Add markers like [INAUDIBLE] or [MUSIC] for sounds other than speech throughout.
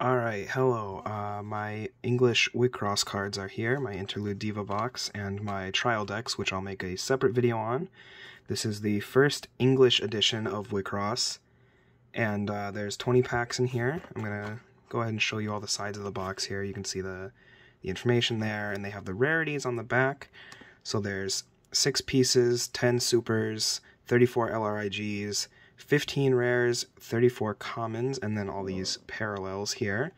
Alright, hello. Uh, my English WIXOSS cards are here, my Interlude Diva box, and my trial decks, which I'll make a separate video on. This is the first English edition of WIXOSS, and uh, there's 20 packs in here. I'm going to go ahead and show you all the sides of the box here. You can see the, the information there, and they have the rarities on the back. So there's 6 pieces, 10 supers, 34 LRIGs, 15 rares, 34 commons, and then all these parallels here.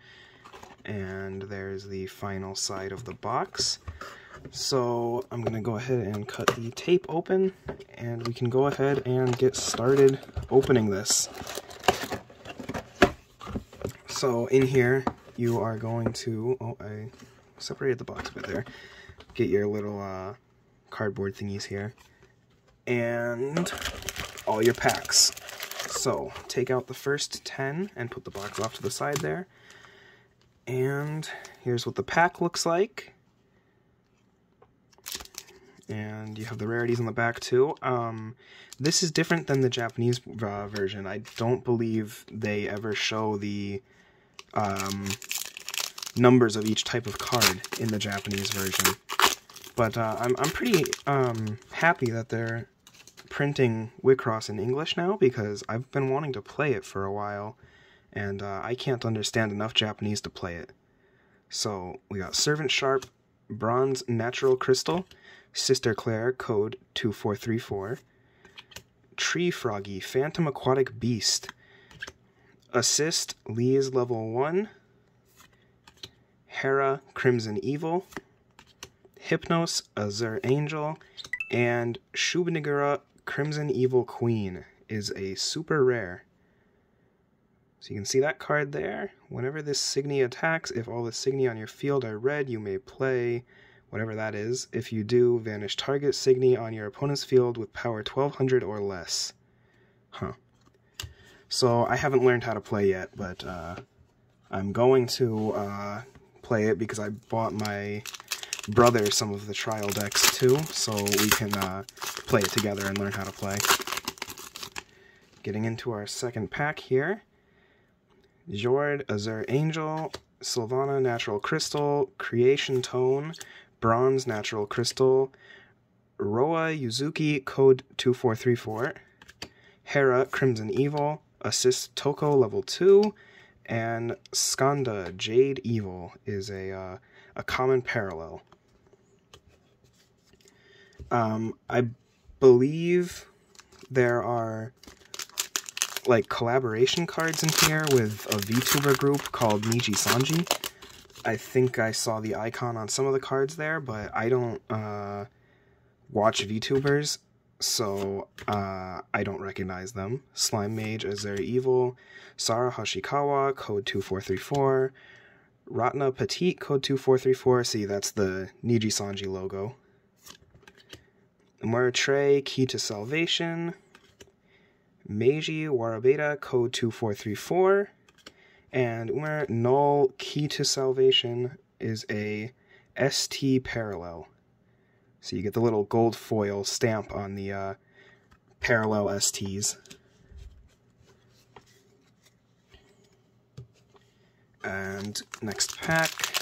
And there's the final side of the box. So I'm going to go ahead and cut the tape open, and we can go ahead and get started opening this. So in here, you are going to, oh, I separated the box a bit there, get your little uh, cardboard thingies here, and all your packs. So, take out the first 10 and put the box off to the side there. And here's what the pack looks like. And you have the rarities on the back too. Um, this is different than the Japanese uh, version. I don't believe they ever show the um, numbers of each type of card in the Japanese version. But uh, I'm, I'm pretty um, happy that they're printing WIXOSS in English now because I've been wanting to play it for a while, and uh, I can't understand enough Japanese to play it. So we got Servant Sharp, Bronze Natural Crystal, Sister Claire, code 2434, Tree Froggy, Phantom Aquatic Beast, Assist, Lee's level 1, Hera, Crimson Evil, Hypnos, Azure Angel, and Shubnigura, Crimson Evil Queen is a super rare. So you can see that card there. Whenever this SIGNI attacks, if all the SIGNI on your field are red, you may play whatever that is. If you do, vanish target SIGNI on your opponent's field with power 1200 or less. Huh. So I haven't learned how to play yet, but uh, I'm going to uh, play it because I bought my brother some of the trial decks too, so we can uh, play it together and learn how to play. Getting into our second pack here. Jord, Azure Angel, Sylvana Natural Crystal, Creation Tone, Bronze Natural Crystal, Roa Yuzuki Code 2434, Hera Crimson Evil, Assist Toko Level 2, and Skanda Jade Evil is a, uh, a common parallel. Um, I believe there are like collaboration cards in here with a VTuber group called Nijisanji. I think I saw the icon on some of the cards there, but I don't uh, watch VTubers, so uh, I don't recognize them. Slime Mage, Azure Evil, Sara Hoshikawa, code 2434, Ratna Petite, code 2434. See, that's the Nijisanji logo. Murtray, Key to Salvation, Meiji Warabeda, code 2434, and Umar Null, Key to Salvation is a ST parallel. So you get the little gold foil stamp on the uh, parallel STs. And next pack.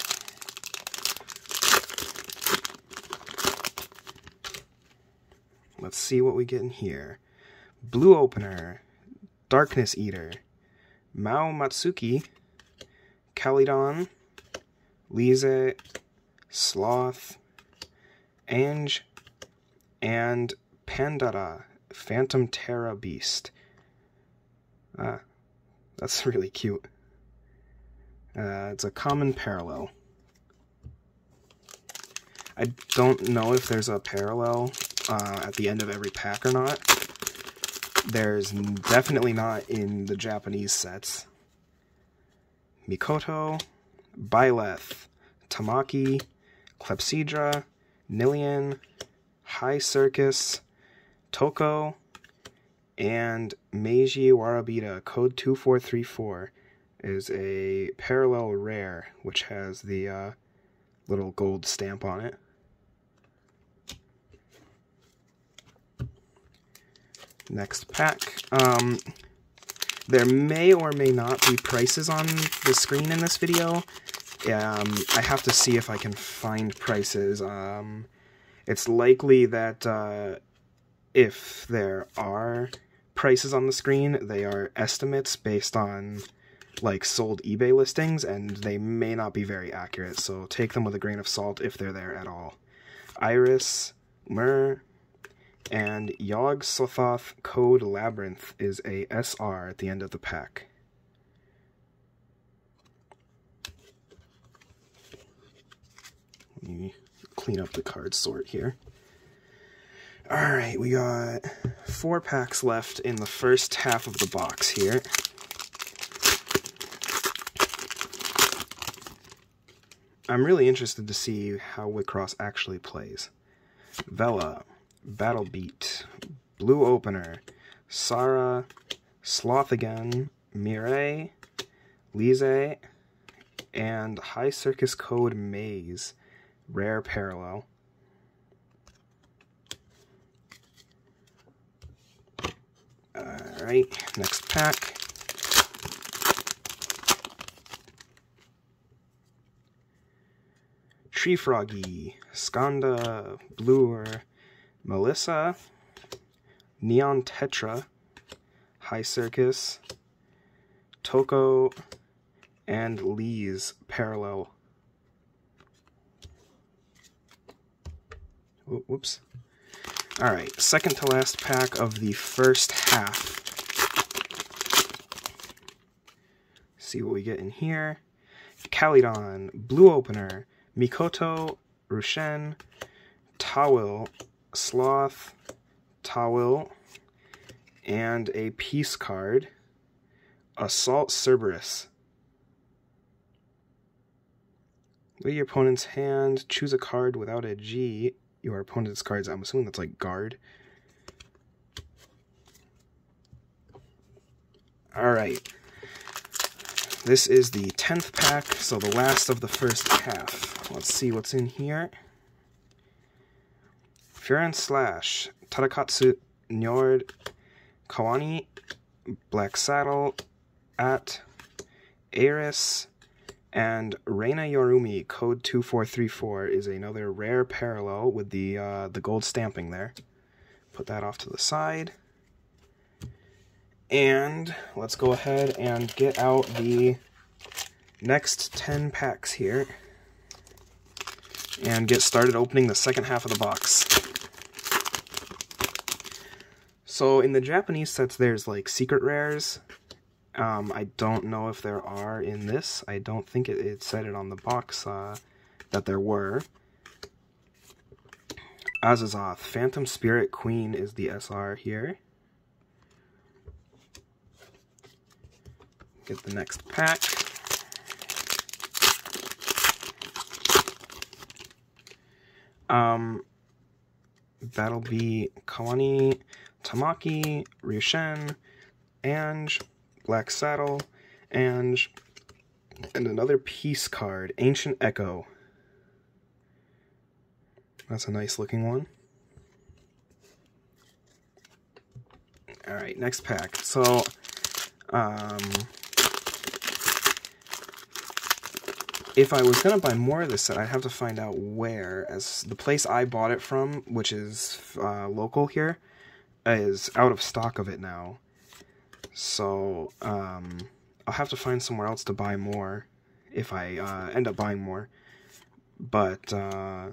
Let's see what we get in here. Blue Opener, Darkness Eater, Mao Matsukai, Calydon, Lise, Sloth, Ange, and Pandara, Phantom Terra Beast. Ah, that's [LAUGHS] really cute. Uh, it's a common parallel. I don't know if there's a parallel uh, at the end of every pack or not. There's definitely not in the Japanese sets. Mikoto, Byleth, Tamaki, Clepsydra, Nillion, High Circus, Toko, and Meiji Warabeda, code 2434, is a parallel rare, which has the uh, little gold stamp on it. Next pack. Um, There may or may not be prices on the screen in this video. Um, I have to see if I can find prices. Um, it's likely that uh, if there are prices on the screen, they are estimates based on like sold eBay listings, and they may not be very accurate, so take them with a grain of salt if they're there at all. Iris, Myrrh, and Yog Sothoth Code Labyrinth is a SR at the end of the pack. Let me clean up the card sort here. Alright, we got four packs left in the first half of the box here. I'm really interested to see how WIXOSS actually plays. Vela, Battle Beat, Blue Opener, Sara, Sloth again, Mireille, Lise, and High Circus Code Maze, Rare Parallel. Alright, next pack. Tree Froggy, Skanda, Bluer, Melissa, Neon Tetra, High Circus, Toko, and Lee's Parallel. Whoops. Alright, second to last pack of the first half. See what we get in here. Calydon, Blue Opener, Mikoto, Rushen, Tawil, Sloth, Tawil, and a piece card, Assault Cerberus. At your opponent's hand, choose a card without a G. Your opponent's cards, I'm assuming that's like guard. Alright. This is the 10th pack, so the last of the first half. Let's see what's in here. Furan Slash, Tadakatsu, Njord, Kawani, Black Saddle, At, Aris, and Reina Yorumi, code 2434, is another rare parallel with the, uh, the gold stamping there. Put that off to the side. And let's go ahead and get out the next 10 packs here and get started opening the second half of the box. So in the Japanese sets, there's like secret rares. Um, I don't know if there are in this. I don't think it, it said it on the box uh, that there were. Azazoth, Phantom Spirit Queen is the SR here. Get the next pack. Um, that'll be Kawani, Tamaki, Ryushen, Ange, Black Saddle, and and another piece card, Ancient Echo. That's a nice looking one. Alright, next pack. So, um, if I was going to buy more of this set, I'd have to find out where, as the place I bought it from, which is uh, local here, is out of stock of it now. So, um, I'll have to find somewhere else to buy more, if I uh, end up buying more. But, uh,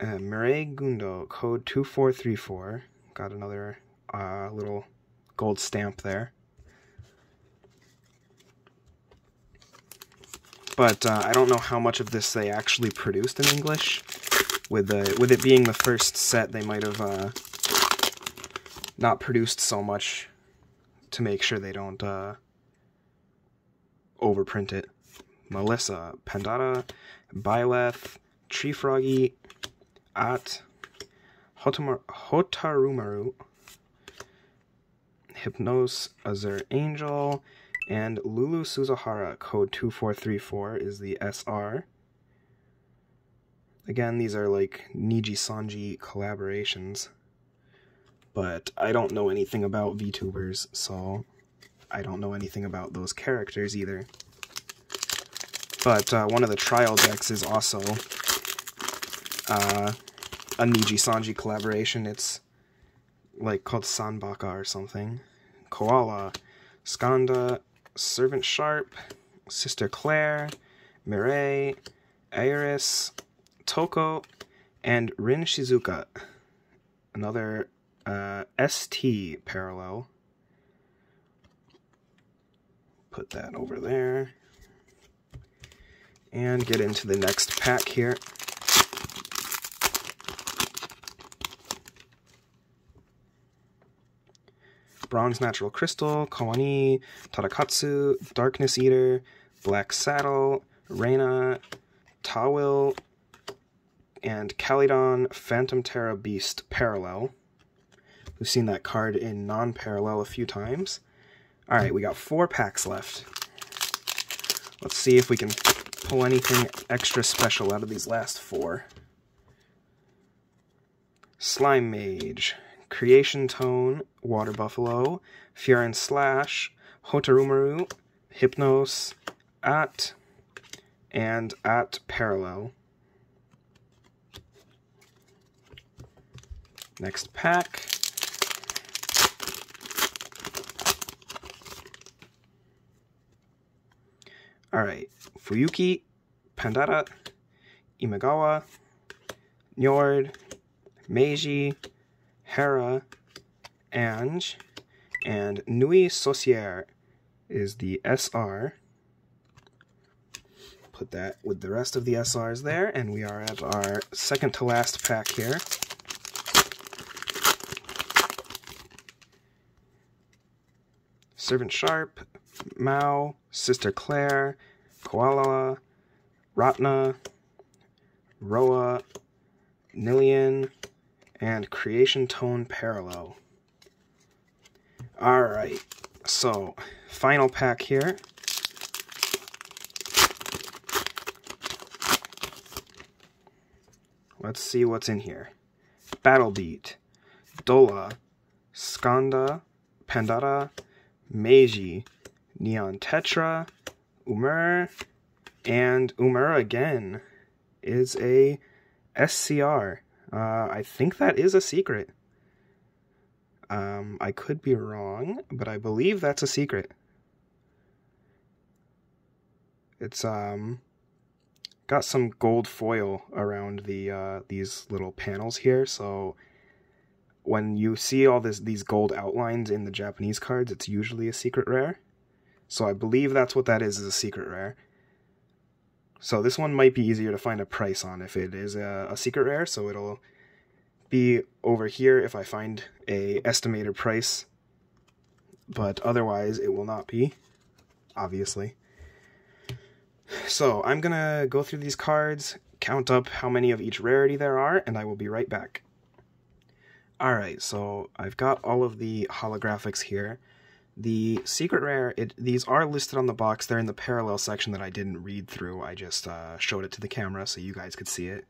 uh, Gundo, code 2434, got another uh, little gold stamp there. but uh, I don't know how much of this they actually produced in English. With the with it being the first set, they might have uh, not produced so much to make sure they don't uh, overprint it. Melissa, Pandora, Byleth, Tree Froggy, At, Hotarumaru, Hypnos, Azure Angel, and Lulu Suzuhara, code 2434, is the SR. Again, these are like Nijisanji collaborations. but I don't know anything about VTubers, so I don't know anything about those characters either. But uh, one of the trial decks is also uh, a Nijisanji collaboration. It's like called Sanbaka or something. Koala, Skanda, Servant Sharp, Sister Claire, Mireille, Iris, Toko, and Rin Shizuka. Another uh, ST parallel. Put that over there. And get into the next pack here. Bronze Natural Crystal, Kawani, Tadakatsu, Darkness Eater, Black Saddle, Reina, Tawil, and Calydon Phantom Terra Beast Parallel. We've seen that card in non-parallel a few times. Alright, we got four packs left. Let's see if we can pull anything extra special out of these last four. Slime Mage, Creation Tone, Water Buffalo, Furin Slash, Hotarumaru, Hypnos, At, and At Parallel. Next pack. Alright, Fuyuki, Pandara, Imagawa, Njord, Meiji, Hera, Ange, and Nuit Saucier is the SR. Put that with the rest of the SRs there, and we are at our second to last pack here. Servant Sharp, Mao, Sister Claire, Koala, Ratna, Roa, Nillian, and Creation Tone Parallel. Alright, so final pack here. Let's see what's in here. Battle Beat, Dola, Skanda, Pandara, Meiji, Neon Tetra, Umur, and Umur again is a SCR. Uh, I think that is a secret. Um, I could be wrong, but I believe that's a secret. It's um got some gold foil around the uh, these little panels here, so when you see all this these gold outlines in the Japanese cards, it's usually a secret rare. So I believe that's what that is, is a secret rare. So this one might be easier to find a price on if it is a, a secret rare, so it'll be over here if I find a estimated price. But otherwise, it will not be, obviously. So I'm gonna go through these cards, count up how many of each rarity there are, and I will be right back. Alright, so I've got all of the holographics here. The secret rare, it, these are listed on the box. They're in the parallel section that I didn't read through. I just uh, showed it to the camera so you guys could see it.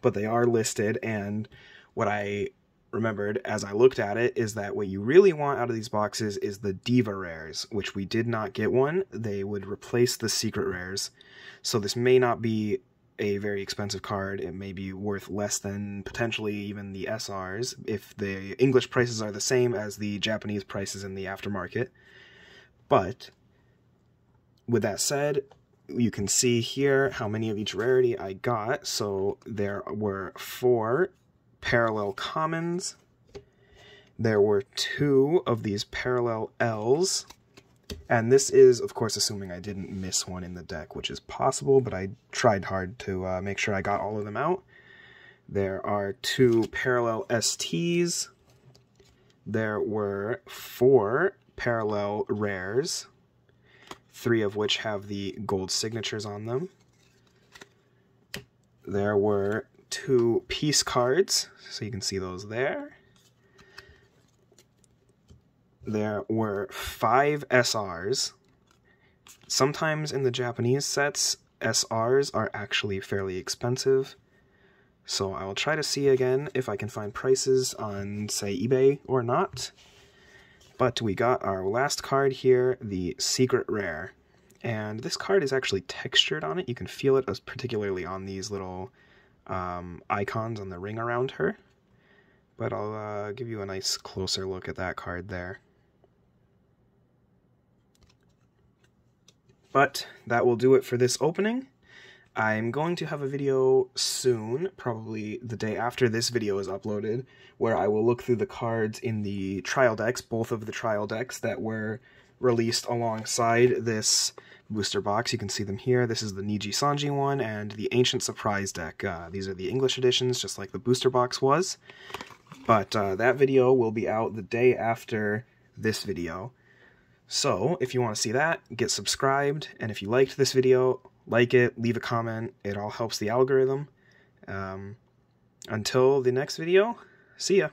But they are listed, and what I remembered as I looked at it is that what you really want out of these boxes is the Diva rares, which we did not get one. They would replace the secret rares. So this may not be a very expensive card. It may be worth less than potentially even the SRs if the English prices are the same as the Japanese prices in the aftermarket. But with that said, you can see here how many of each rarity I got. So there were four parallel commons. There were two of these parallel L's and this is, of course, assuming I didn't miss one in the deck, which is possible, but I tried hard to uh, make sure I got all of them out. There are two parallel STs. There were four parallel rares, three of which have the gold signatures on them. There were two piece cards, so you can see those there there were five SRs. Sometimes in the Japanese sets, SRs are actually fairly expensive. So I will try to see again if I can find prices on, say, eBay or not. But we got our last card here, the Secret Rare. And this card is actually textured on it. You can feel it, particularly on these little um, icons on the ring around her. But I'll uh, give you a nice closer look at that card there. But that will do it for this opening. I'm going to have a video soon, probably the day after this video is uploaded, where I will look through the cards in the trial decks, both of the trial decks that were released alongside this booster box. You can see them here. This is the Nijisanji one and the Ancient Surprise deck. Uh, these are the English editions, just like the booster box was. But uh, that video will be out the day after this video. So, if you want to see that, get subscribed, and if you liked this video, like it, leave a comment, it all helps the algorithm. Um, until the next video, see ya!